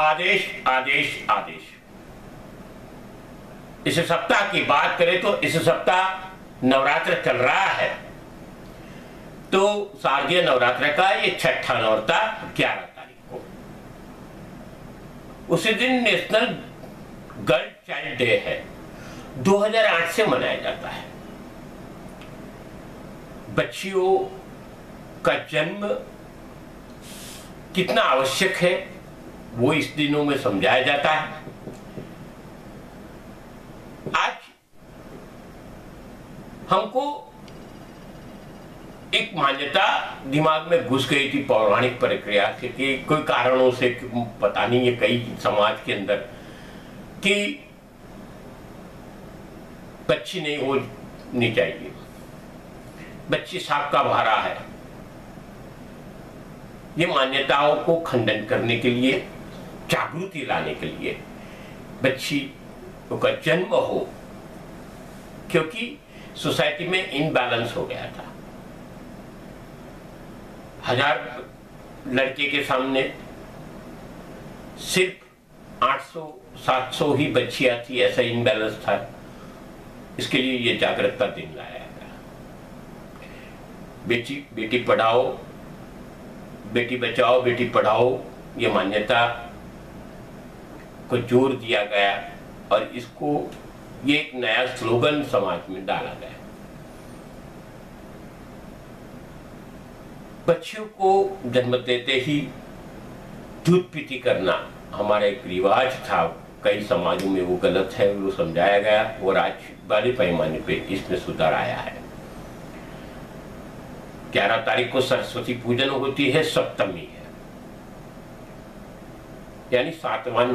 आदेश आदेश आदेश। इस सप्ताह की बात करें तो इस सप्ताह नवरात्र चल रहा है। तो शारदीय नवरात्र का ये छठा नवरता ग्यारह तारीख को। उसी दिन नेशनल गर्ल चाइल्ड डे है। 2008 से मनाया जाता है। बच्चियों का जन्म कितना आवश्यक है? वो इस दिनों में समझाया जाता है। आज हमको एक मान्यता दिमाग में घुस गई थी पौराणिक प्रक्रिया से कि कोई कारणों से पता नहीं है कई समाज के अंदर कि बच्ची नहीं होनी चाहिए। बच्ची साप का भारा है। ये मान्यताओं को खंडन करने के लिए जागृति लाने के लिए बच्ची का जन्म हो, क्योंकि सोसाइटी में इनबैलेंस हो गया था। हज़ार लड़के के सामने सिर्फ़ 800 700 ही बच्चियाँ थी ऐसा इनबैलेंस था। इसके लिए ये जागरूकता दिन लाया गया। बेटी बेटी पढ़ाओ, बेटी बचाओ, बेटी पढ़ाओ, ये मान्यता को ज़ोर दिया गया और इसको ये एक नया स्लोगन समाज में डाला गया। बच्चियों को जन्म देते ही दूध पीती करना हमारा एक रिवाज था। कई समाजों में वो गलत है, वो समझाया गया और आज बड़े पैमाने पे इसमें सुधार आया है। ग्यारह तारीख को सरस्वती पूजन होती है, सप्तमी है। यानी सातवां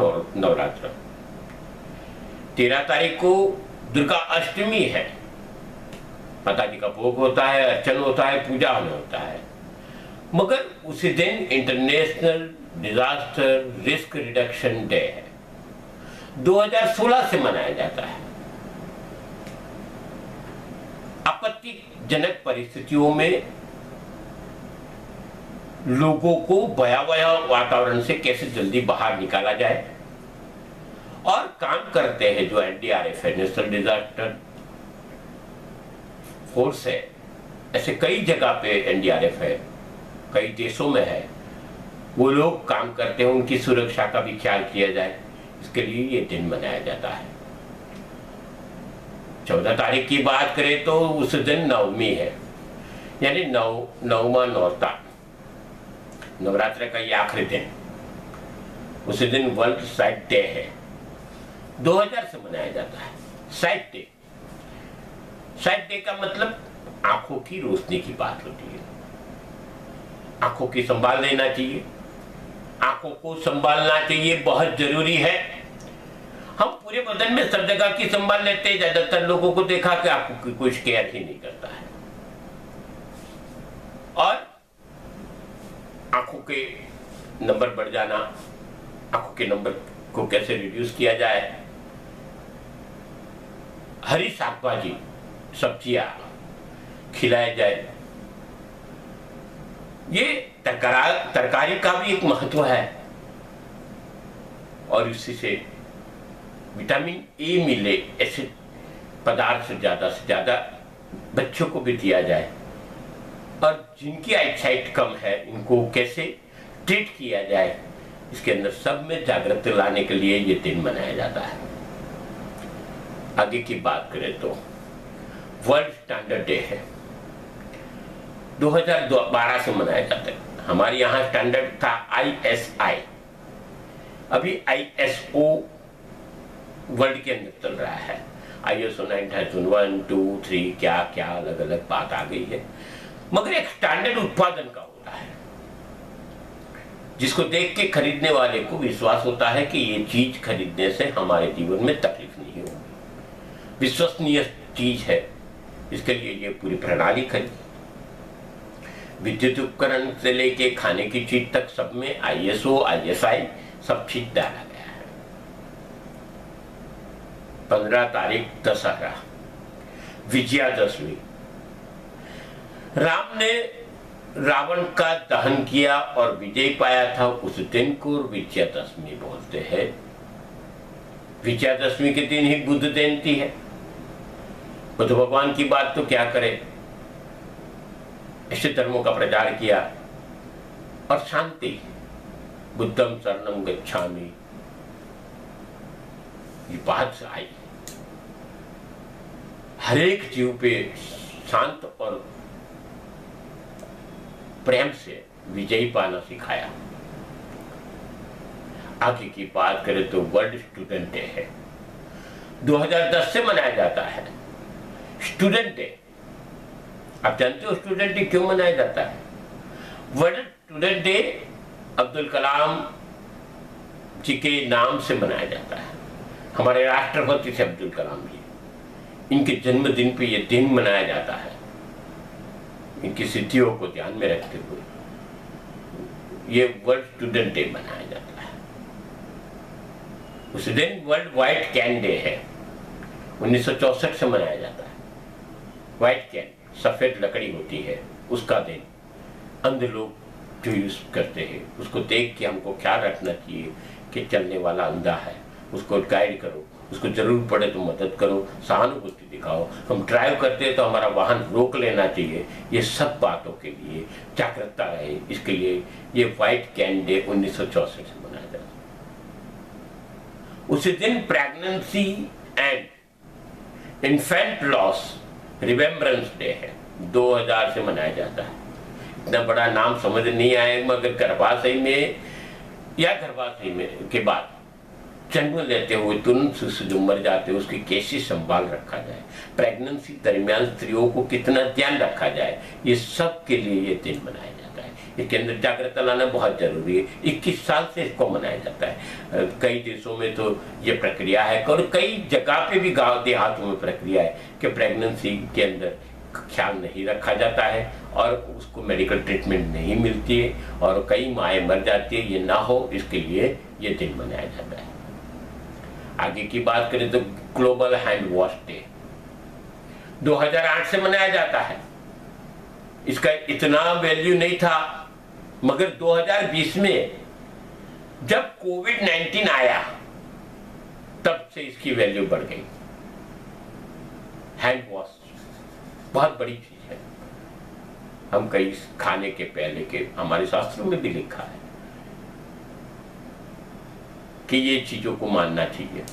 नवरात्र। तेरह तारीख को दुर्गा अष्टमी है। माता जी का भोग होता है, अर्चन होता है, पूजा होता है। मगर उसी दिन international disaster risk reduction day है। 2016 से मनाया जाता है। आपत्तिजनक परिस्थितियों में लोगों को भयावह वातावरण से कैसे जल्दी बाहर निकाला जाए? और काम करते हैं जो एनडीआरएफ है नेशनल डिजास्टर फोर्स है। ऐसे कई जगह पे एनडीआरएफ है, कई देशों में है। वो लोग काम करते हैं, उनकी सुरक्षा का भी ख्याल किया जाए। इसके लिए ये दिन मनाया जाता है। चौदह तारीख की बात करें तो उस दिन नवमी है। यानी नौ नवमा नौता। नवरात्र का ये आखिरी दिन। उसी दिन वर्ल्ड साइट डे है। 2000 से मनाया जाता है। Site day. साइट डे का मतलब आँखों की रोशनी की बात होती है। आँखों की संभाल लेना चाहिए। आँखों को संभालना चाहिए, बहुत ज़रूरी है। हम पूरे बदन में सब जगह की संभाल लेते हैं। ज़्यादातर लोगों को देखा कि आपको कुछ केयर ही नहीं करता है और आँखों के नंबर बढ़ जाना, आँखों के नंबर को कैसे रिड्यूस किया जाए? हरी भाजी सब्ज़ियाँ खिलाया जाए। ये तरकारी का भी एक महत्व है। और इसी से विटामिन ए मिले, ऐसे पदार्थ ज़्यादा से ज़्यादा बच्चों को भी दिया जाए। और जिनकी आईसाइट कम है, इनको कैसे ट्रीट किया जाए? इसके अंदर सब में जागृति लाने के लिए ये दिन मनाया जाता है। आगे की बात करें तो वर्ल्ड स्टैंडर्ड डे है। 2012 से मनाया जाता है। हमारे यहाँ स्टैंडर्ड था आईएसआई अभी आईएसओ वर्ल्ड के अंदर चल रहा है। I S O nine thousand one two three क्या क्या अलग अलग बात आ गई है। मगर एक स्टैंडर्ड उत्पादन का होता है। जिसको देख के खरीदने वाले को विश्वास होता है कि ये चीज़ खरीदने से हमारे जीवन में तकलीफ़ नहीं होगी। विश्वसनीय चीज़ है। इसके लिए ये पूरी प्रणाली खरीद। विद्युत उपकरण से लेके खाने की चीज़ तक सब में आईएसओ आईएसआई सब चीज़ डाला गया है। पंद्रह तारीख दशहरा, विजयादशमी राम ने रावण का दहन किया और विजय पाया था। उस दिन को विजयादशमी बोलते हैं। विजयादशमी के दिन ही बुद्ध जयंती है। बुद्ध भगवान की बात तो क्या करे? ऐसे धर्मों का प्रचार किया और शांति। बुद्धम शरणम गच्छामी। ये बात आई हरेक जीव पे शांत और प्रेम से विजयी पाना सिखाया आगे की बात करें तो वर्ल्ड स्टूडेंट डे है। 2010 से मनाया जाता है। Student day. आप जानते हो स्टूडेंट डे क्यों मनाया जाता है? World student day Abdul Kalam ji के नाम से मनाया जाता है। हमारे राष्ट्रपति थे अब्दुल कलाम जी। इनके जन्मदिन पे ये दिन मनाया जाता है। इनकी सिद्धियों को ध्यान में रखते हुए ये वर्ल्ड स्टूडेंट डे मनाया जाता है। उस दिन वर्ल्ड व्हाइट कैन डे है। 1964 से मनाया जाता है। व्हाइट कैन सफ़ेद लकड़ी होती है। उसका दिन अंध लोग जो यूज़ करते हैं। उसको देख के हमको ख्याल रखना चाहिए कि चलने वाला अंधा है। उसको गाइड करो। उसको ज़रूर पड़े तो मदद करो, सहानुभूति दिखाओ। हम ड्राइव करते हैं तो हमारा वाहन रोक लेना चाहिए, ये सब बातों के लिए जागृतता रहे। इसके लिए ये व्हाइट कैन डे उन्नीस से मनाया जाता है। उसी दिन pregnancy and infant loss remembrance day है। 2000 से मनाया जाता है। इतना बड़ा नाम समझ नहीं आए मगर गर्भाशय में या गर्भाशय में के बाद जन्म लेते हुए तुरंत शिशु जो मर जाते हैं, उसकी कैसे संभाल रखा जाए? प्रेगनेंसी दरमियान स्त्रियों को कितना ध्यान रखा जाए? ये सब के लिए ये दिन मनाया जाता है। इसके अंदर जागृता लाना बहुत ज़रूरी है। इक्कीस साल से इसको मनाया जाता है। कई देशों में तो ये प्रक्रिया है और कई जगह पे भी गाँव देहातों में प्रक्रिया है कि प्रेगनेंसी के अंदर ख्याल नहीं रखा जाता है और उसको मेडिकल ट्रीटमेंट नहीं मिलती है और कई माएँ मर जाती है। ये ना हो, इसके लिए ये दिन मनाया जाता है। आगे की बात करें तो ग्लोबल हैंड वॉश डे 2008 से मनाया जाता है। इसका इतना वैल्यू नहीं था, मगर 2020 में जब कोविड 19 आया, तब से इसकी वैल्यू बढ़ गई। हैंड वॉश बहुत बड़ी चीज़ है। हम कई खाने के पहले के, हमारे शास्त्रों में भी लिखा है। कि ये चीज़ों को मानना चाहिए।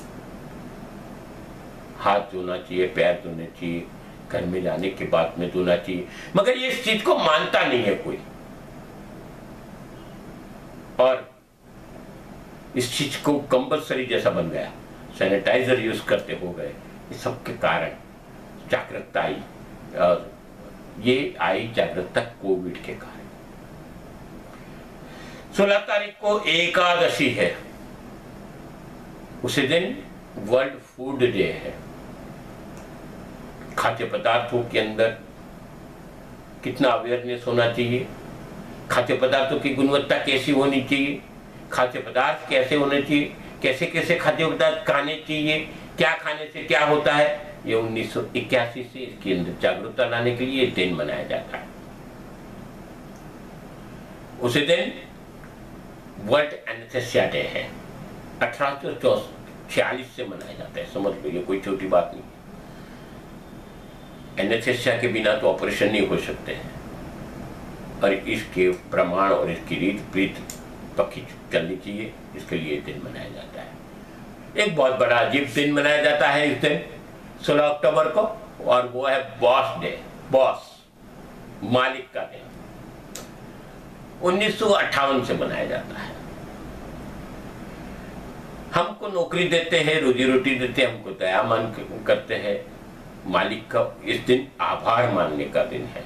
हाथ धोना चाहिए, पैर धोने चाहिए, घर में जाने के बाद में धोना चाहिए। मगर ये इस चीज़ को मानता नहीं है कोई। और इस चीज़ को कंपल्सरी जैसा बन गया। सैनिटाइजर यूज़ करते हो गए। इस सब के कारण जागृतता आई। और ये आई जागृतता कोविड के कारण। सोलह तारीख को एकादशी है। उसी दिन वर्ल्ड फ़ूड डे है। खाद्य पदार्थों के अंदर कितना अवेयरनेस होना चाहिए। खाद्य पदार्थों की गुणवत्ता कैसी होनी चाहिए। खाद्य पदार्थ कैसे होने चाहिए। कैसे कैसे खाद्य पदार्थ खाने चाहिए। क्या खाने से क्या होता है। ये उन्नीस सौ इक्यासी से इसके अंदर जागरूकता लाने के लिए दिन मनाया जाता है। उसी दिन वर्ल्ड एनेस्थेसिया डे है। अठारह सौ छियालीस से मनाया जाता है, समझ लो, ये कोई छोटी बात नहीं एनेस्थेसिया के बिना तो ऑपरेशन नहीं हो सकते हैं। और इसके प्रमाण और इसकी रीत प्रीत पक्की चलनी चाहिए, इसके लिए दिन मनाया जाता है। एक बहुत बड़ा अजीब दिन मनाया जाता है इस दिन, सोलह अक्टूबर को, और वो है बॉस डे, बॉस, मालिक का दिन। उन्नीस सौ अट्ठावन से मनाया जाता है। हमको नौकरी देते हैं रोजी रोटी देते हैं, हमको दया मान करते हैं। मालिक का इस दिन आभार मानने का दिन है।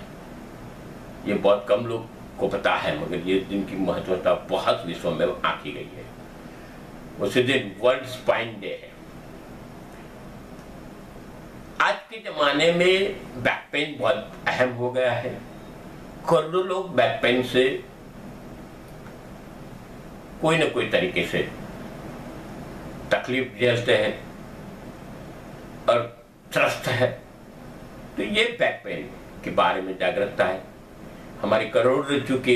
ये बहुत कम लोग को पता है, मगर ये दिन की महत्वता बहुत विश्व में आकी गई है। उसी दिन वर्ल्ड स्पाइन डे है। आज के जमाने में बैक पेन बहुत अहम हो गया है। करोड़ों लोग बैक पेन से कोई ना कोई तरीके से तकलीफ़ झेलते हैं और त्रस्त है। तो ये बैक पेन के बारे में जागरूकता है। हमारे करोड़ रज्जु के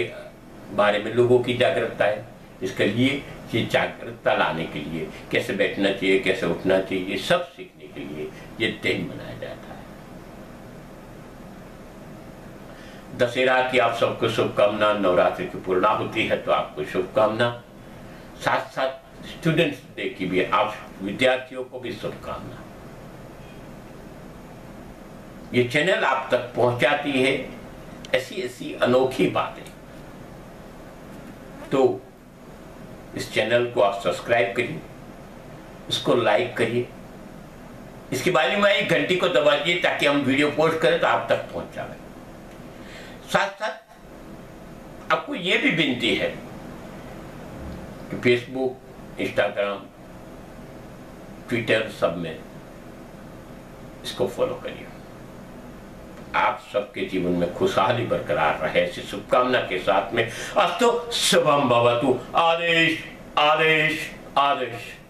बारे में लोगों की जागरूकता है। इसके लिए ये जागरूकता लाने के लिए कैसे बैठना चाहिए, कैसे उठना चाहिए, ये सब सीखने के लिए ये दिन मनाया जाता है। दशहरा की आप सबको शुभकामना, नवरात्रि की पूर्णा होती है तो आपको शुभकामना। साथ साथ स्टूडेंट्स डे की भी आप विद्यार्थियों को भी शुभकामना। ये चैनल आप तक पहुंचाती है ऐसी ऐसी अनोखी बातें। तो इस चैनल को आप सब्सक्राइब करिए इसको लाइक करिए। इसके बारे में एक घंटी को दबा दिए ताकि हम वीडियो पोस्ट करें तो आप तक पहुँच जाए साथ साथ आपको यह भी विनती है कि फेसबुक इंस्टाग्राम ट्विटर सब में इसको फॉलो करिए। आप सबके जीवन में खुशहाली बरकरार रहे, ऐसी शुभकामना के साथ में अस्तु, शुभम भवतु। आदेश आदेश आदेश।